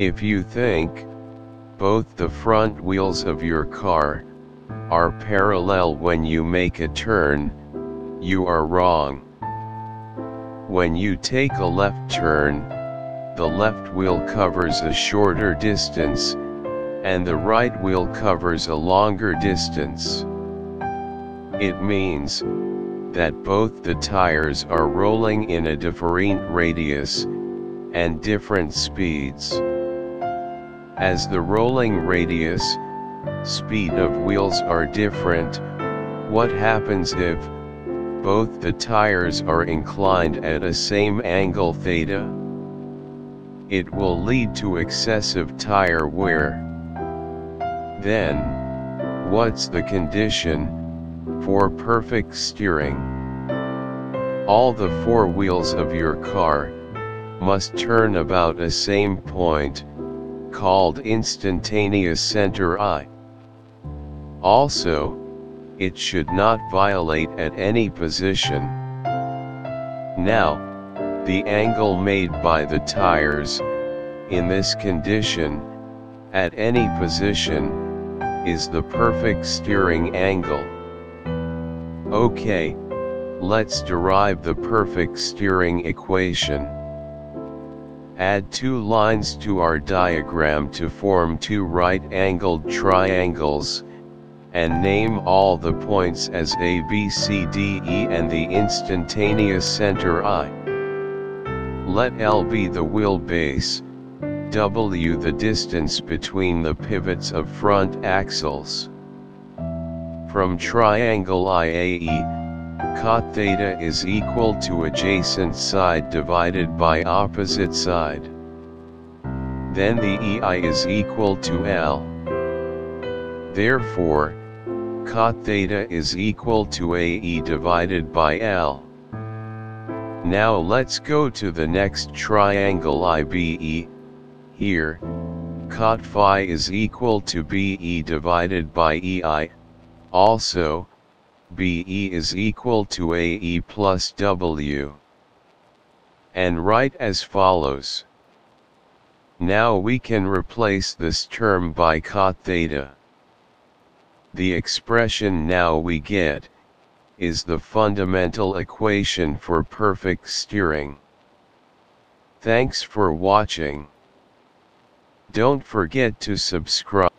If you think, both the front wheels of your car, are parallel when you make a turn, you are wrong. When you take a left turn, the left wheel covers a shorter distance, and the right wheel covers a longer distance. It means, that both the tires are rolling in a different radius, and different speeds. As the rolling radius, speed of wheels are different, what happens if, both the tires are inclined at a same angle theta? It will lead to excessive tire wear. Then, what's the condition, for perfect steering? All the four wheels of your car, must turn about a same point, called instantaneous center I. Also, it should not violate at any position. Now, the angle made by the tires, in this condition, at any position, is the perfect steering angle. Okay, let's derive the perfect steering equation. Add two lines to our diagram to form two right-angled triangles, and name all the points as A, B, C, D, E and the instantaneous center I. Let L be the wheelbase, W the distance between the pivots of front axles. From triangle IAE, cot theta is equal to adjacent side divided by opposite side. Then the EI is equal to L. Therefore, cot theta is equal to AE divided by L. Now let's go to the next triangle IBE, here, cot phi is equal to BE divided by EI, also, BE is equal to AE plus W. And write as follows. Now we can replace this term by cot theta. The expression now we get, is the fundamental equation for perfect steering. Thanks for watching. Don't forget to subscribe.